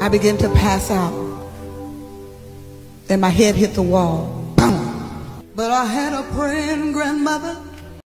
I began to pass out. Then my head hit the wall. Boom. But I had a praying grandmother